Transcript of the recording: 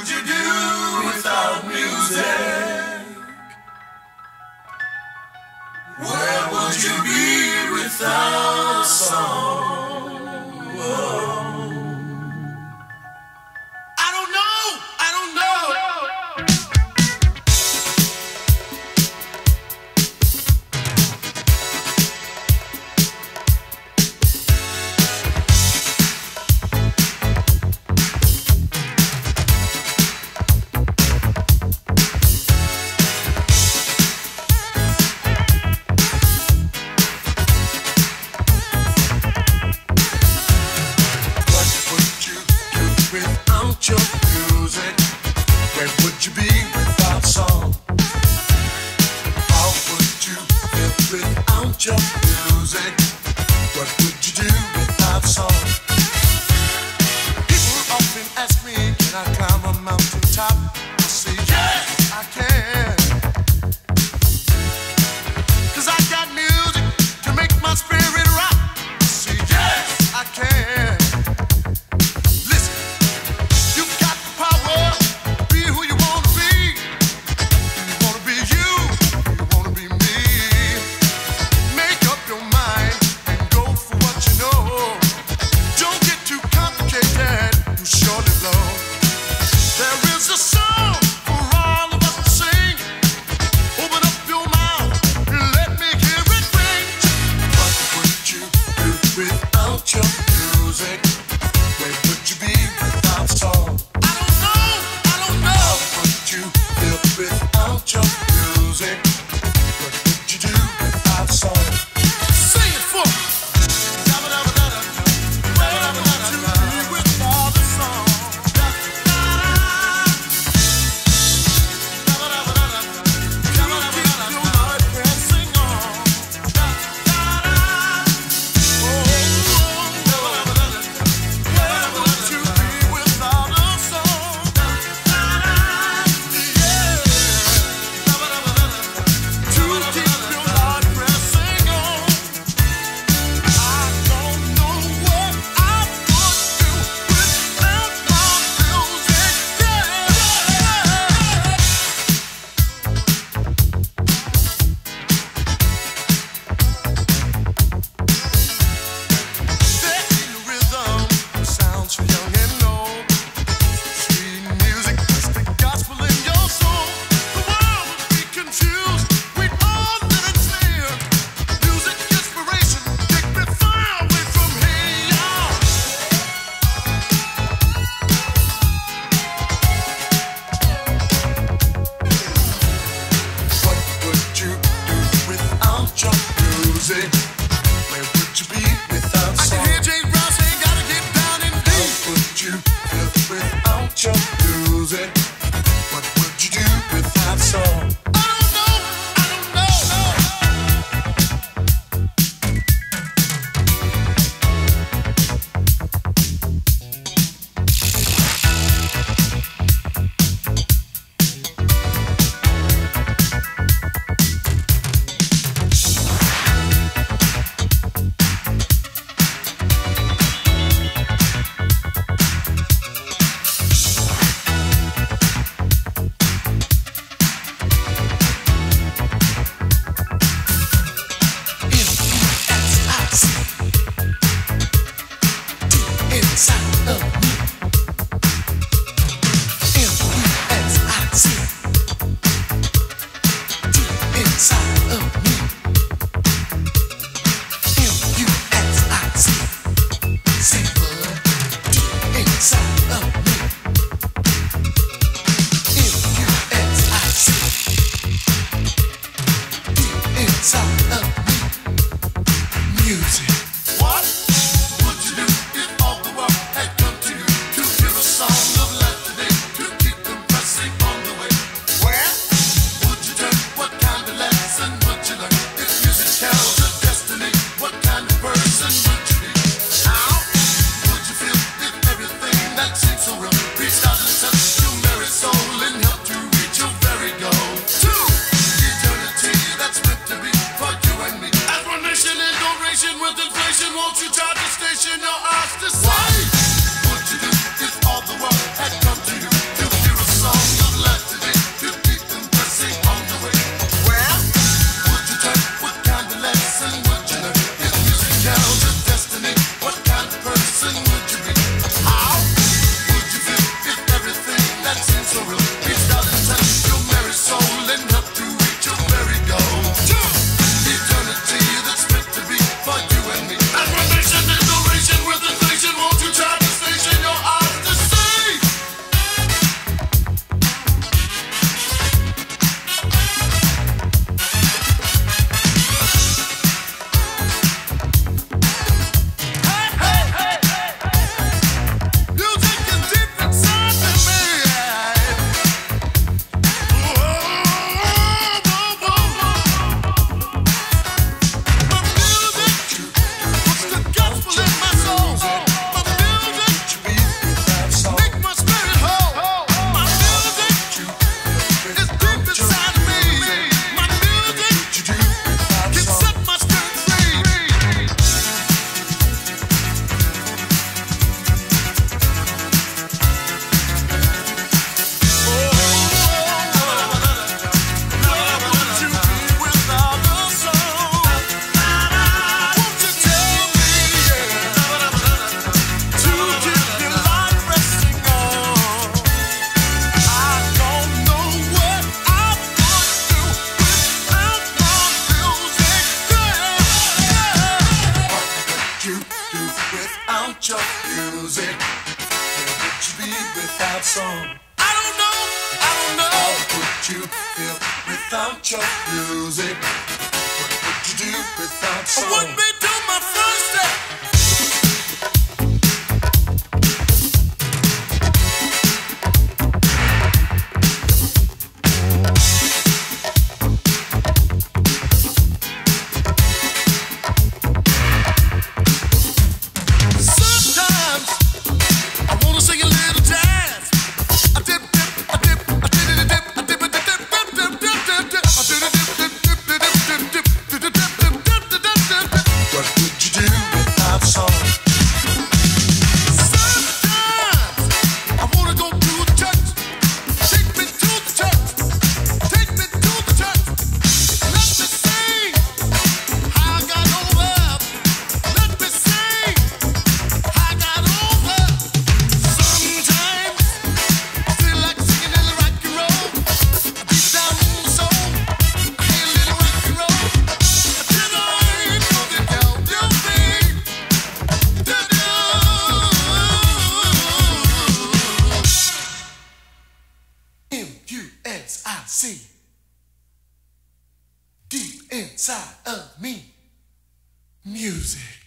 would you do without music? Where would you be without? without your music? Where would you be without song? How would you without your music? What would you do without song? People often ask me, can I climb? inside of. Music. won't you charge the station or ostricize? do without your music? Where would you be without song? I don't know, I don't know. How would you feel without your music? What would you do without song? I wouldn't be doing my first step. see deep inside of me music.